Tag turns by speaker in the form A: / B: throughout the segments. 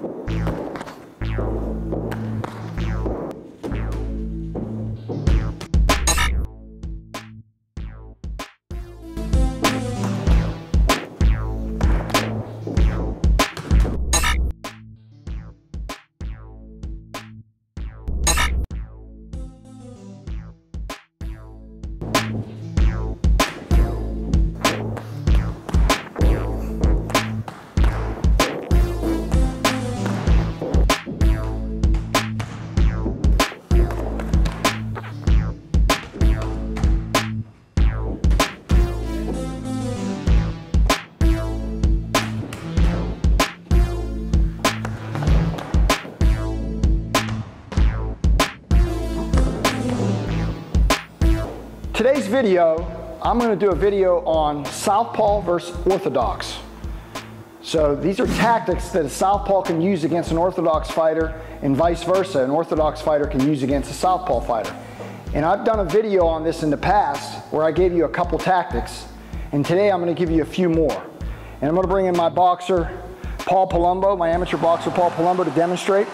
A: Today's video, I'm going to do a video on Southpaw versus Orthodox. So these are tactics that a Southpaw can use against an Orthodox fighter and vice versa, an Orthodox fighter can use against a Southpaw fighter. And I've done a video on this in the past where I gave you a couple tactics, and today I'm going to give you a few more. And I'm going to bring in my boxer, Paul Palumbo, my amateur boxer Paul Palumbo to demonstrate.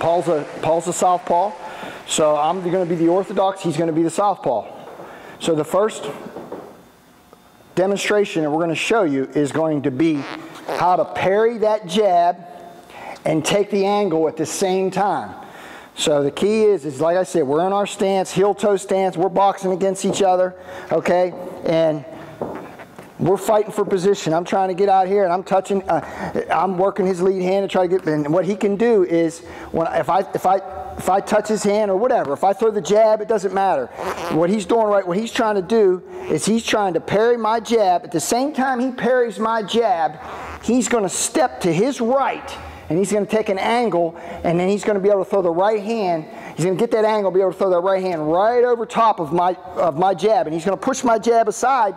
A: Paul's a, Paul's a Southpaw. So I'm going to be the orthodox, he's going to be the southpaw. So the first demonstration that we're going to show you is going to be how to parry that jab and take the angle at the same time. So the key is, is like I said, we're in our stance, heel-toe stance, we're boxing against each other, okay? And we're fighting for position. I'm trying to get out here and I'm touching, uh, I'm working his lead hand to try to get, and what he can do is, when if I, if I, if I touch his hand or whatever, if I throw the jab, it doesn't matter. What he's doing right, what he's trying to do is he's trying to parry my jab. At the same time he parries my jab, he's going to step to his right and he's going to take an angle and then he's going to be able to throw the right hand. He's going to get that angle, be able to throw that right hand right over top of my, of my jab and he's going to push my jab aside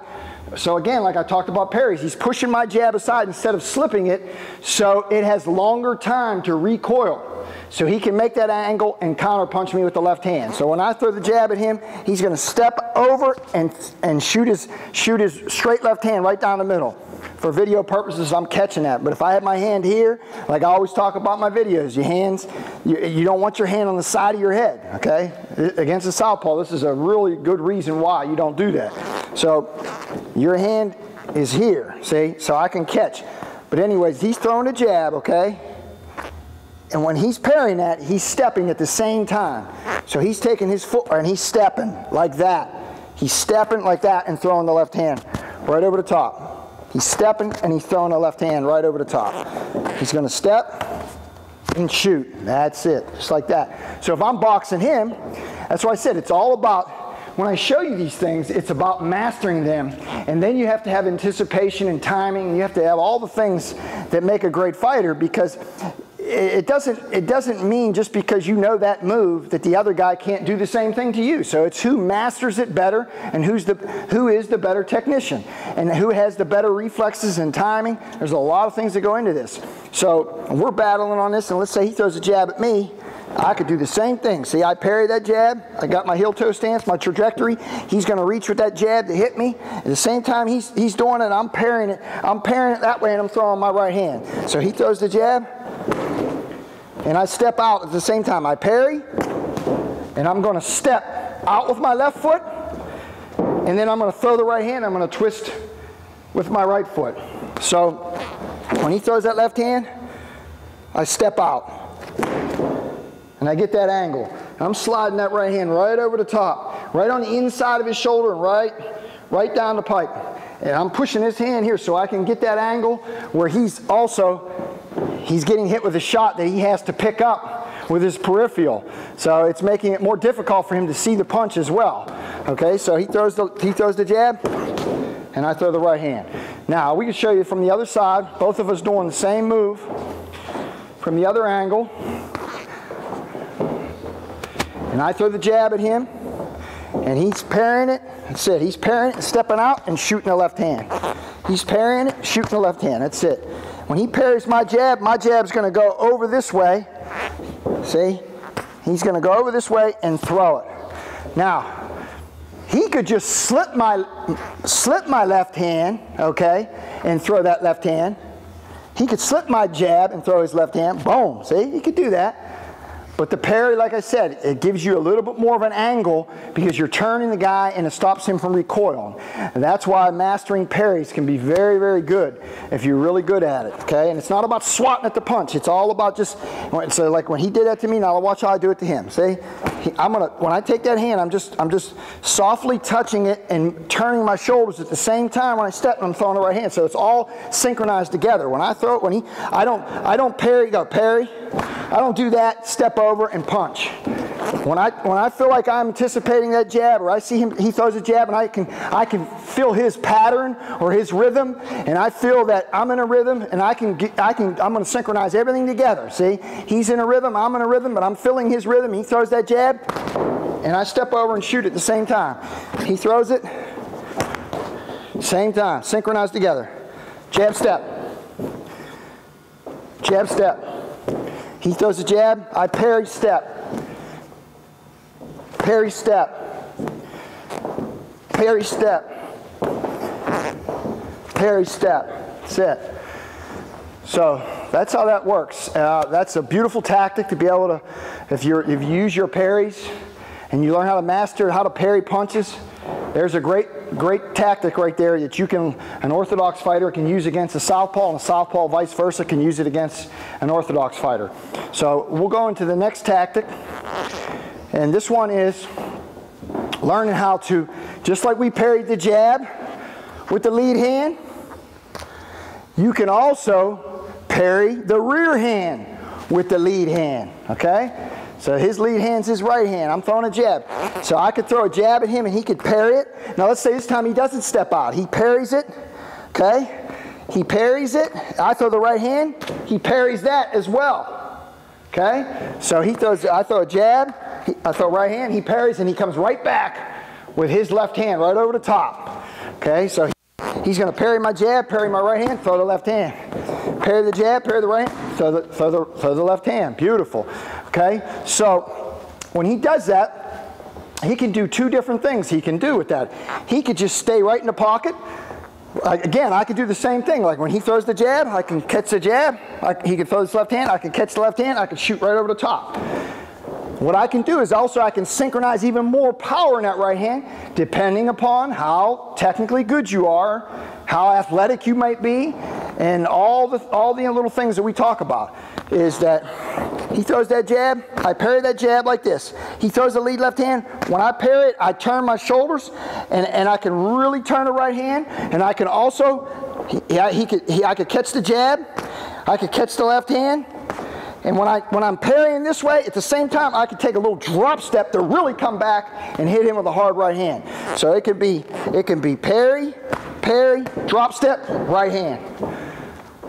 A: so again, like I talked about parries, he's pushing my jab aside instead of slipping it, so it has longer time to recoil. So he can make that angle and counter punch me with the left hand. So when I throw the jab at him, he's going to step over and, and shoot, his, shoot his straight left hand right down the middle. For video purposes, I'm catching that. But if I have my hand here, like I always talk about my videos, your hands, you, you don't want your hand on the side of your head, okay? Against the southpaw, this is a really good reason why you don't do that. So your hand is here, see? So I can catch. But anyways, he's throwing a jab, okay? And when he's parrying that, he's stepping at the same time. So he's taking his foot and he's stepping like that. He's stepping like that and throwing the left hand right over the top. He's stepping and he's throwing the left hand right over the top. He's going to step and shoot. That's it, just like that. So if I'm boxing him, that's why I said it's all about when I show you these things, it's about mastering them. And then you have to have anticipation and timing. You have to have all the things that make a great fighter because it doesn't, it doesn't mean just because you know that move that the other guy can't do the same thing to you. So it's who masters it better and who's the, who is the better technician and who has the better reflexes and timing. There's a lot of things that go into this. So we're battling on this and let's say he throws a jab at me. I could do the same thing. See, I parry that jab. I got my heel toe stance, my trajectory. He's going to reach with that jab to hit me. At the same time he's, he's doing it, I'm parrying it. I'm parrying it that way and I'm throwing my right hand. So he throws the jab and I step out at the same time. I parry, and I'm going to step out with my left foot, and then I'm going to throw the right hand. I'm going to twist with my right foot. So when he throws that left hand, I step out, and I get that angle. I'm sliding that right hand right over the top, right on the inside of his shoulder, and right, right down the pipe. And I'm pushing his hand here so I can get that angle where he's also he's getting hit with a shot that he has to pick up with his peripheral. So it's making it more difficult for him to see the punch as well. Okay, so he throws the, he throws the jab, and I throw the right hand. Now, we can show you from the other side, both of us doing the same move from the other angle. And I throw the jab at him, and he's parrying it. That's it. He's parrying it, stepping out, and shooting the left hand. He's parrying it, shooting the left hand. That's it. When he parries my jab, my jab's going to go over this way. See? He's going to go over this way and throw it. Now, he could just slip my, slip my left hand, okay, and throw that left hand. he could slip my jab and throw his left hand. Boom. See, he could do that. But the parry, like I said, it gives you a little bit more of an angle because you're turning the guy and it stops him from recoiling. And that's why mastering parries can be very, very good if you're really good at it, okay? And it's not about swatting at the punch. It's all about just, so like when he did that to me, now watch how I do it to him. See? I'm gonna, when I take that hand, I'm just, I'm just softly touching it and turning my shoulders at the same time when I step and I'm throwing the right hand. So it's all synchronized together. When I throw it, when he, I don't, I don't parry, go parry. I don't do that, step over and punch. When I, when I feel like I'm anticipating that jab or I see him, he throws a jab and I can, I can feel his pattern or his rhythm and I feel that I'm in a rhythm and I can, get, I can, I'm going to synchronize everything together. See, he's in a rhythm, I'm in a rhythm, but I'm feeling his rhythm. He throws that jab and I step over and shoot at the same time. He throws it, same time, synchronized together. Jab step. Jab step. He throws a jab, I parry step. Parry step. Parry step. Parry step. That's it. So that's how that works. Uh, that's a beautiful tactic to be able to, if, you're, if you use your parries and you learn how to master how to parry punches, there's a great, great tactic right there that you can, an orthodox fighter can use against a southpaw, and a southpaw vice versa can use it against an orthodox fighter. So we'll go into the next tactic, and this one is learning how to, just like we parried the jab with the lead hand, you can also parry the rear hand with the lead hand, okay? So his lead hand's his right hand. I'm throwing a jab. So I could throw a jab at him and he could parry it. Now let's say this time he doesn't step out. He parries it, okay? He parries it. I throw the right hand. He parries that as well, okay? So he throws, I throw a jab. I throw right hand. He parries and he comes right back with his left hand right over the top, okay? So he, he's going to parry my jab, parry my right hand, throw the left hand. Parry the jab, parry the right hand, throw the, throw the, throw the left hand. Beautiful. Okay? So when he does that, he can do two different things he can do with that. He could just stay right in the pocket. again, I could do the same thing. Like when he throws the jab, I can catch the jab. I, he can throw his left hand. I can catch the left hand. I can shoot right over the top. What I can do is also I can synchronize even more power in that right hand depending upon how technically good you are, how athletic you might be, and all the, all the little things that we talk about is that he throws that jab, I parry that jab like this. He throws the lead left hand. When I parry it, I turn my shoulders and, and I can really turn the right hand. And I can also, he, he could, he, I could catch the jab, I could catch the left hand. And when, I, when I'm parrying this way, at the same time, I could take a little drop step to really come back and hit him with a hard right hand. So it could be, it can be parry, parry, drop step, right hand.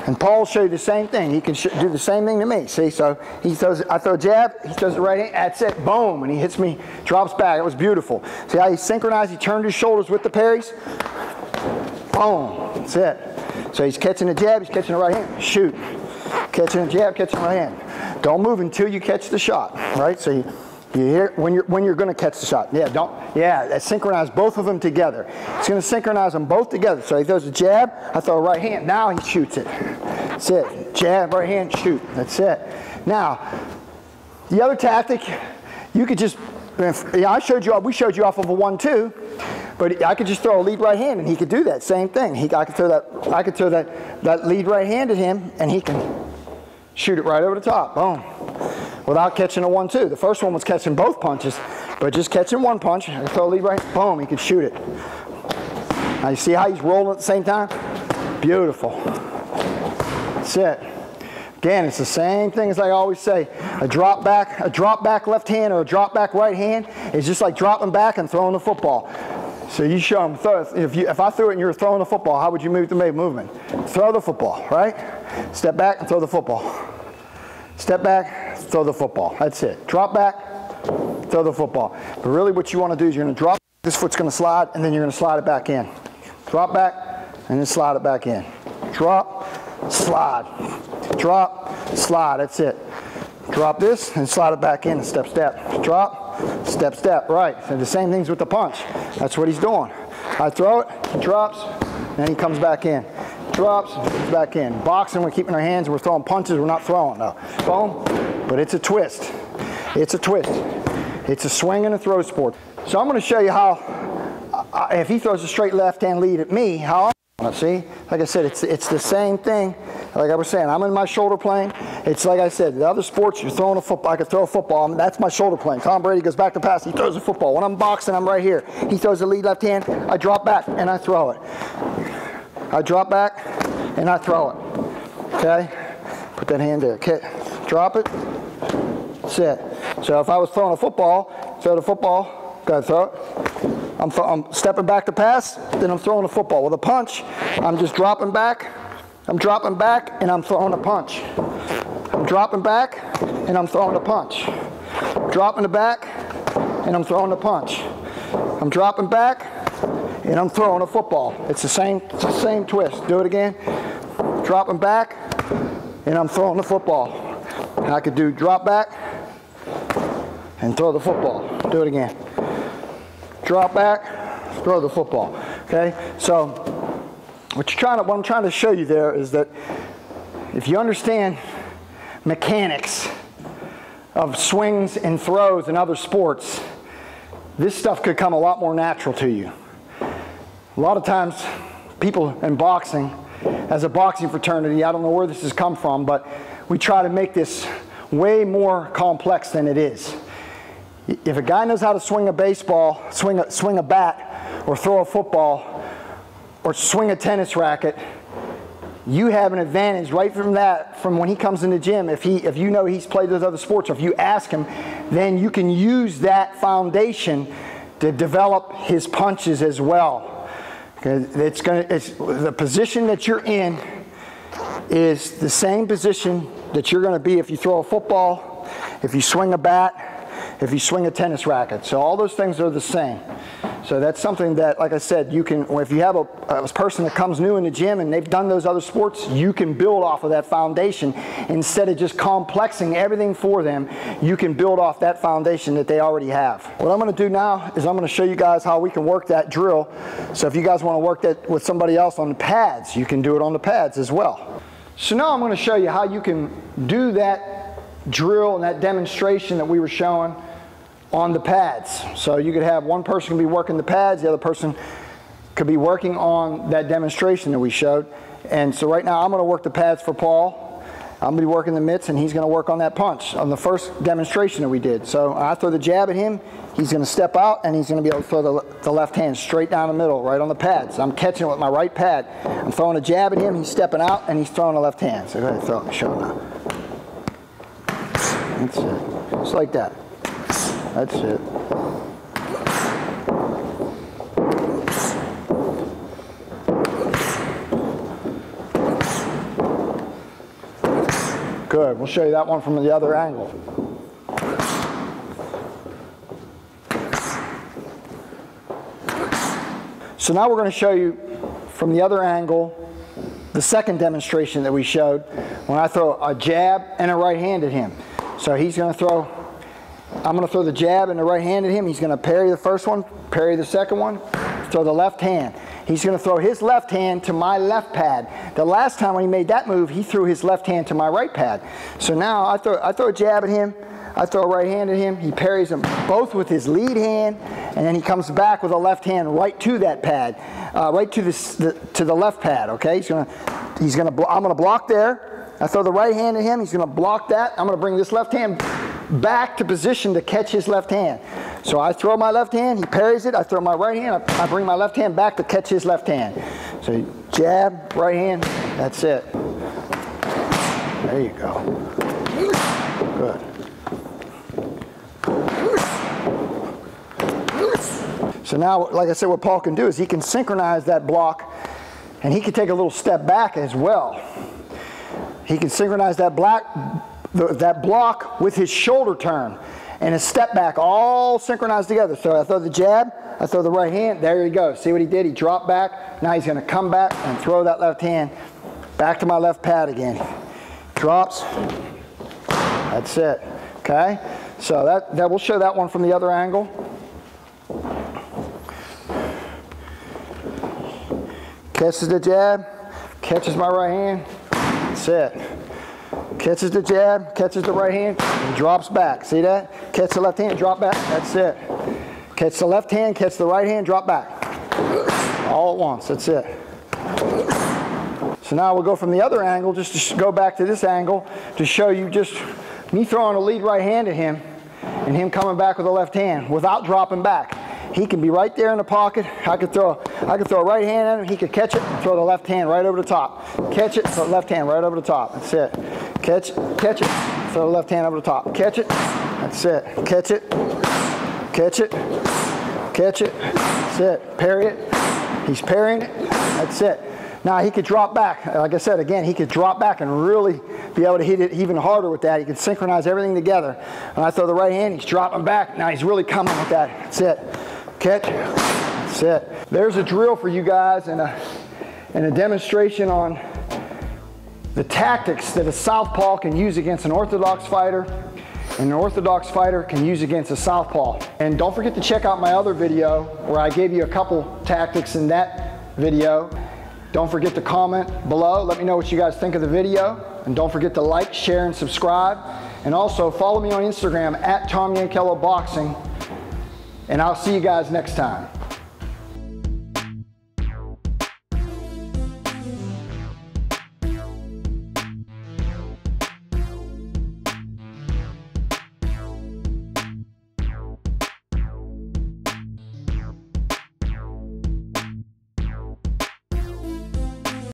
A: And Paul showed the same thing. He can do the same thing to me. See, so he throws, I throw jab, he throws the right hand, that's it, boom, and he hits me, drops back. It was beautiful. See how he synchronized, he turned his shoulders with the parries? Boom, that's it. So he's catching a jab, he's catching the right hand, shoot. Catching a jab, catching right hand. Don't move until you catch the shot, right? So you, you hear when you're when you're going to catch the shot. Yeah, don't. Yeah, synchronize both of them together. It's going to synchronize them both together. So he throws a jab, I throw a right hand. Now he shoots it. That's it. Jab, right hand, shoot. That's it. Now, the other tactic, you could just. Yeah, I showed you. We showed you off of a one-two, but I could just throw a lead right hand, and he could do that same thing. He, I could throw that. I could throw that that lead right hand at him, and he can shoot it right over the top. Boom without catching a one-two. The first one was catching both punches, but just catching one punch, totally right, boom, he could shoot it. Now you see how he's rolling at the same time? Beautiful. That's it. Again, it's the same thing as I always say. A drop back, a drop back left hand or a drop back right hand is just like dropping back and throwing the football. So you show them, throw, if, you, if I threw it and you were throwing the football, how would you move the movement? Throw the football, right? Step back and throw the football. Step back, throw the football. That's it. Drop back, throw the football. But really what you want to do is you're going to drop, this foot's going to slide, and then you're going to slide it back in. Drop back, and then slide it back in. Drop, slide. Drop, slide. That's it. Drop this and slide it back in. and Step, step. Drop, step, step. Right. And the same things with the punch. That's what he's doing. I throw it, he drops, then he comes back in. Drops, back in. Boxing, we're keeping our hands, we're throwing punches, we're not throwing, no. Boom, but it's a twist. It's a twist. It's a swing and a throw sport. So I'm going to show you how, uh, if he throws a straight left-hand lead at me, how I'm See, like I said, it's, it's the same thing. Like I was saying, I'm in my shoulder plane. It's like I said, the other sports, you're throwing a football. I could throw a football. That's my shoulder plane. Tom Brady goes back to pass. He throws a football. When I'm boxing, I'm right here. He throws the lead left hand. I drop back and I throw it. I drop back and I throw it. Okay? Put that hand there. Okay. Drop it. Sit. So if I was throwing a football, throw the football, go throw it. I'm, I'm stepping back to pass, then I'm throwing a football. With a punch, I'm just dropping back, I'm dropping back, and I'm throwing a punch. I'm dropping back, and I'm throwing a punch. Dropping the back, and I'm throwing a punch. I'm dropping back, and I'm throwing a football. It's the same, it's the same twist. Do it again. Drop Dropping back, and I'm throwing the football. I could do drop back and throw the football. Do it again drop back, throw the football. Okay? So what you're trying to, what I'm trying to show you there is that if you understand mechanics of swings and throws in other sports, this stuff could come a lot more natural to you. A lot of times, people in boxing, as a boxing fraternity, I don't know where this has come from, but we try to make this way more complex than it is. If a guy knows how to swing a baseball, swing a, swing a bat, or throw a football, or swing a tennis racket, you have an advantage right from that from when he comes in the gym if he if you know he's played those other sports or if you ask him then you can use that foundation to develop his punches as well it's going to it's the position that you're in is the same position that you're going to be if you throw a football if you swing a bat if you swing a tennis racket. So all those things are the same. So that's something that, like I said, you can, if you have a, a, person that comes new in the gym and they've done those other sports, you can build off of that foundation. Instead of just complexing everything for them, you can build off that foundation that they already have. What I'm going to do now is I'm going to show you guys how we can work that drill. So if you guys want to work that with somebody else on the pads, you can do it on the pads as well. So now I'm going to show you how you can do that drill and that demonstration that we were showing on the pads. So you could have one person be working the pads, the other person could be working on that demonstration that we showed. And so right now I'm going to work the pads for Paul. I'm going to be working the mitts and he's going to work on that punch on the first demonstration that we did. So I throw the jab at him, he's going to step out and he's going to be able to throw the, the left hand straight down the middle, right on the pads. I'm catching it with my right pad. I'm throwing a jab at him, he's stepping out and he's throwing the left hand. So go ahead, throw it, show him now. That's it. Just like that. That's it. Good. We'll show you that one from the other angle. So now we're going to show you from the other angle the second demonstration that we showed when I throw a jab and a right hand at him. So he's going to throw I'm going to throw the jab and the right hand at him. He's going to parry the first one, parry the second one, throw the left hand. He's going to throw his left hand to my left pad. The last time when he made that move, he threw his left hand to my right pad. So now I throw, I throw a jab at him, I throw a right hand at him. He parries them both with his lead hand, and then he comes back with a left hand right to that pad, uh, right to the, to the left pad. Okay, he's gonna he's gonna I'm gonna block there. I throw the right hand at him. He's gonna block that. I'm gonna bring this left hand back to position to catch his left hand. So I throw my left hand, he parries it, I throw my right hand, I, bring my left hand back to catch his left hand. So jab, right hand, that's it. There you go. Good. So now, like I said, what Paul can do is he can synchronize that block and he can take a little step back as well. He can synchronize that black the, that block with his shoulder turn and his step back all synchronized together. So I throw the jab, I throw the right hand, there he goes. See what he did? He dropped back. Now he's going to come back and throw that left hand back to my left pad again. Drops. That's it. Okay? So that, that will show that one from the other angle. Catches the jab, catches my right hand, that's it. Catches the jab, catches the right hand, and drops back. See that? Catch the left hand, drop back, that's it. Catch the left hand, catch the right hand, drop back. All at once, that's it. So now we'll go from the other angle, just to go back to this angle, to show you just me throwing a lead right hand at him, and him coming back with a left hand without dropping back. He can be right there in the pocket. I could throw, I could throw a right hand at him. He could catch it, and throw the left hand right over the top. Catch it, left hand right over the top. That's it. Catch, catch it, throw the left hand over the top. Catch it. That's it. Catch it. Catch it. Catch it. That's it. Parry it. He's parrying it. That's it. Now he could drop back. Like I said, again, he could drop back and really be able to hit it even harder with that. He could synchronize everything together. When I throw the right hand, he's dropping back. Now he's really coming with that. That's it. Catch. That's it. There's a drill for you guys and a, and a demonstration on the tactics that a southpaw can use against an orthodox fighter and an orthodox fighter can use against a southpaw. And don't forget to check out my other video where I gave you a couple tactics in that video. Don't forget to comment below. Let me know what you guys think of the video. And don't forget to like, share, and subscribe. And also follow me on Instagram at Tom Yankello Boxing. And I'll see you guys next time.